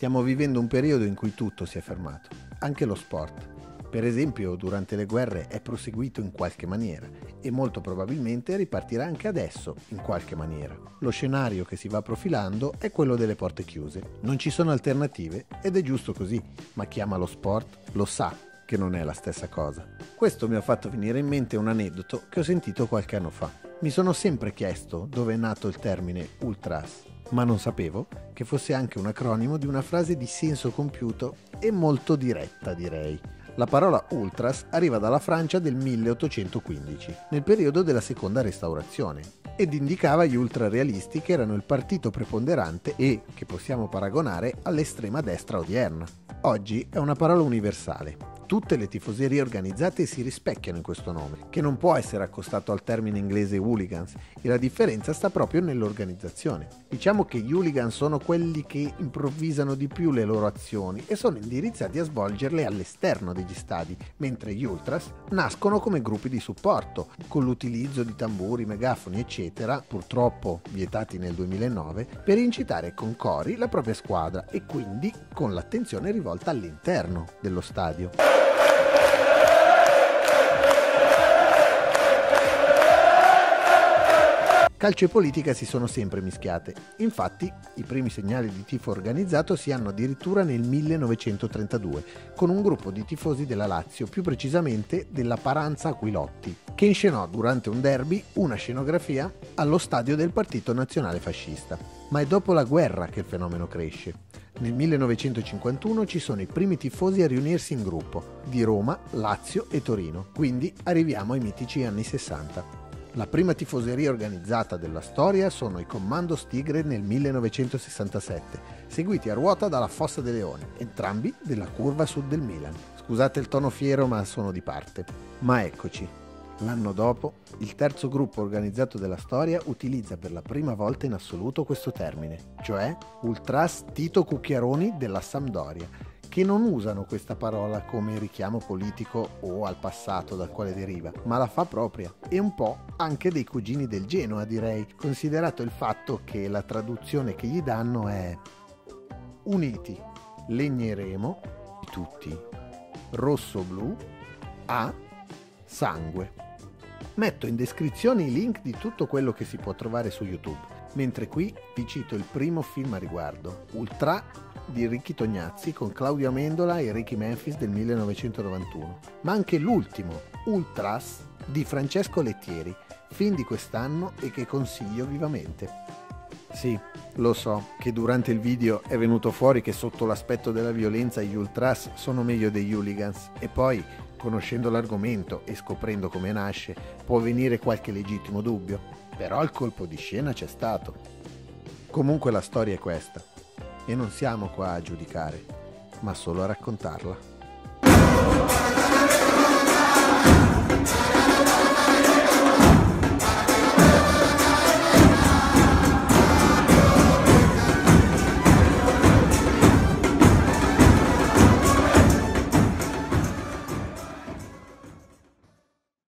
Stiamo vivendo un periodo in cui tutto si è fermato, anche lo sport. Per esempio, durante le guerre è proseguito in qualche maniera e molto probabilmente ripartirà anche adesso in qualche maniera. Lo scenario che si va profilando è quello delle porte chiuse. Non ci sono alternative ed è giusto così, ma chi ama lo sport lo sa che non è la stessa cosa. Questo mi ha fatto venire in mente un aneddoto che ho sentito qualche anno fa. Mi sono sempre chiesto dove è nato il termine ultras ma non sapevo che fosse anche un acronimo di una frase di senso compiuto e molto diretta, direi. La parola ultras arriva dalla Francia del 1815, nel periodo della seconda restaurazione, ed indicava gli ultrarealisti che erano il partito preponderante e che possiamo paragonare all'estrema destra odierna. Oggi è una parola universale, Tutte le tifoserie organizzate si rispecchiano in questo nome, che non può essere accostato al termine inglese hooligans, e la differenza sta proprio nell'organizzazione. Diciamo che gli hooligan sono quelli che improvvisano di più le loro azioni e sono indirizzati a svolgerle all'esterno degli stadi, mentre gli ultras nascono come gruppi di supporto, con l'utilizzo di tamburi, megafoni, eccetera, purtroppo vietati nel 2009, per incitare con cori la propria squadra e quindi con l'attenzione rivolta all'interno dello stadio. Calcio e politica si sono sempre mischiate. Infatti, i primi segnali di tifo organizzato si hanno addirittura nel 1932, con un gruppo di tifosi della Lazio, più precisamente della Paranza Aquilotti, che inscenò durante un derby una scenografia allo stadio del Partito Nazionale Fascista. Ma è dopo la guerra che il fenomeno cresce. Nel 1951 ci sono i primi tifosi a riunirsi in gruppo, di Roma, Lazio e Torino, quindi arriviamo ai mitici anni 60. La prima tifoseria organizzata della storia sono i Commandos Tigre nel 1967, seguiti a ruota dalla Fossa dei Leoni, entrambi della curva sud del Milan. Scusate il tono fiero, ma sono di parte. Ma eccoci. L'anno dopo, il terzo gruppo organizzato della storia utilizza per la prima volta in assoluto questo termine, cioè Ultras Tito Cucchiaroni della Sampdoria, che non usano questa parola come richiamo politico o al passato dal quale deriva, ma la fa propria. E un po' anche dei cugini del Genoa, direi, considerato il fatto che la traduzione che gli danno è uniti, legneremo, tutti, rosso-blu, a sangue. Metto in descrizione i link di tutto quello che si può trovare su YouTube, mentre qui vi cito il primo film a riguardo, Ultra di Ricky Tognazzi con Claudio Amendola e Ricky Memphis del 1991, ma anche l'ultimo, Ultras, di Francesco Lettieri, film di quest'anno e che consiglio vivamente. Sì, lo so che durante il video è venuto fuori che sotto l'aspetto della violenza gli ultras sono meglio degli hooligans e poi, conoscendo l'argomento e scoprendo come nasce, può venire qualche legittimo dubbio, però il colpo di scena c'è stato. Comunque la storia è questa e non siamo qua a giudicare, ma solo a raccontarla.